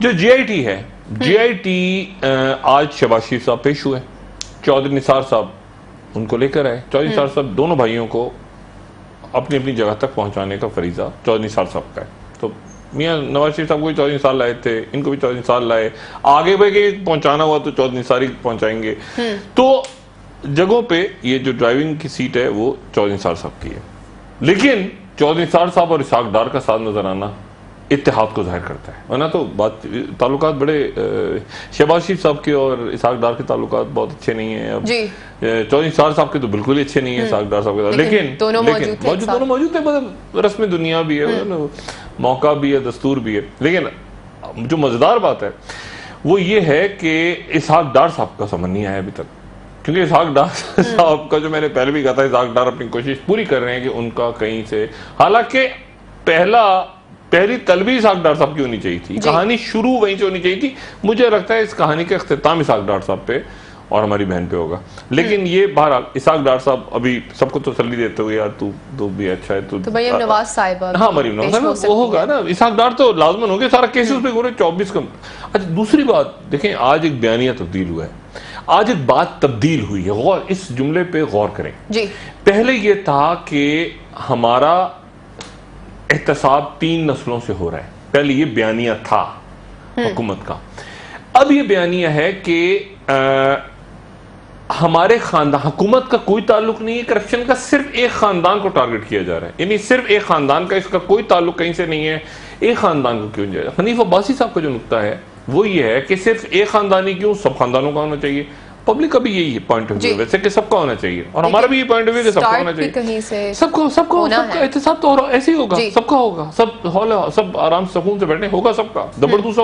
جو جی I T ہے جی I T آج شہباز شریف صاحب پیش ہوئے۔ چودھری نثار صاحب ان کو لے کر آئے۔ چودھری نثار صاحب دونوں بھائیوں کو اپنی اپنی جگہ تک پہنچانے کا فریضہ چودھری نثار صاحب کا ہے۔ تو میاں نواز شریف صاحب کو بھی چودھری نثار لائے تھے ان کو بھی چودھری نثار لائے۔ آگے بھائی کہ پہنچانا ہوا تو چودھری نثار ہی پہنچائیں گے۔ تو جگہوں پہ یہ جو ڈرائیونگ کی سیٹ ہے وہ چودھری نثار صاحب کی ہے۔ لیکن چودھری نثار صاحب اور اسحاق ڈار کا ساتھ نظر آنا اتحاد کو ظاہر کرتا ہے۔ ورنہ تو بات تعلقات بڑے شہباز شریف صاحب کے اور اسحاق ڈار کے تعلقات بہت اچھے نہیں ہیں۔ اب جی۔ چودھری نثار صاحب کے تو بالکل ہی اچھے نہیں ہیں اسحاق ڈار صاحب کے لیکن۔ دونوں موجود ہیں مطلب رسم دنیا بھی ہے موقع بھی ہے دستور بھی ہے۔ لیکن جو مزیدار بات ہے وہ یہ ہے کہ اسحاق ڈار صاحب کا سمجھ نہیں آیا ابھی تک۔ کیونکہ اسحاق ڈار صاحب کا جو میں نے پہلے بھی کہا تھا اسحاق ڈار اپنی کوشش پوری کر رہے ہیں کہ ان کا کہیں سے۔ حالانکہ پہلا پہلی طلبی اسحاق ڈار صاحب کی ہونی چاہیے تھی کہانی شروع وہیں سے ہونی چاہیے تھی۔ مجھے لگتا ہے اس کہانی کا اختتام اسحاق ڈار صاحب پہ اور ہماری بہن پہ ہوگا۔ لیکن یہ بہرحال اسحاق ڈار صاحب ابھی سب کو تسلی دیتے ہوئے یار تو تو بھی اچھا ہے تو مریم نواز صاحبہ ہاں مریم نواز ہو وہ ہوگا نا اسحاق ڈار تو لازمن ہو گیا سارا کیس اس پہ گورے چوبیس کم۔ اچھا دوسری بات دیکھیں آج ایک بیانیہ تبدیل ہوا ہے۔ آج ایک بات تبدیل ہوئی ہے غور اس جملے پہ غور کریں۔ جی۔ پہلے یہ تھا کہ ہمارا احتساب تین نسلوں سے ہو رہا ہے۔ پہلے یہ بیانیہ تھا حکومت کا۔ اب یہ بیانیہ ہے کہ ہمارے خاندان حکومت کا کوئی تعلق نہیں ہے کرپشن کا صرف ایک خاندان کو ٹارگٹ کیا جا رہا ہے۔ یعنی صرف ایک خاندان کا اس کا کوئی تعلق کہیں سے نہیں ہے۔ ایک خاندان کو کیوں جائے؟ حنیف عباسی صاحب کا جو نقطہ ہے وہ یہ ہے کہ صرف ایک خاندانی کیوں؟ سب خاندانوں کا ہونا چاہیے۔ پبلک کا بھی یہی پوائنٹ آف۔ ویو ویسے کہ سب کا ہونا چاہیے اور ہمارا بھی یہ پوائنٹ آف ویو کہ سب کا ہونا چاہیے سب کو سب کو سب کا۔ احتساب تو ایسے ہی ہوگا۔ سب کا ہوگا سب ہال سب آرام سکون سے بیٹھے ہوگا سب کا زبردست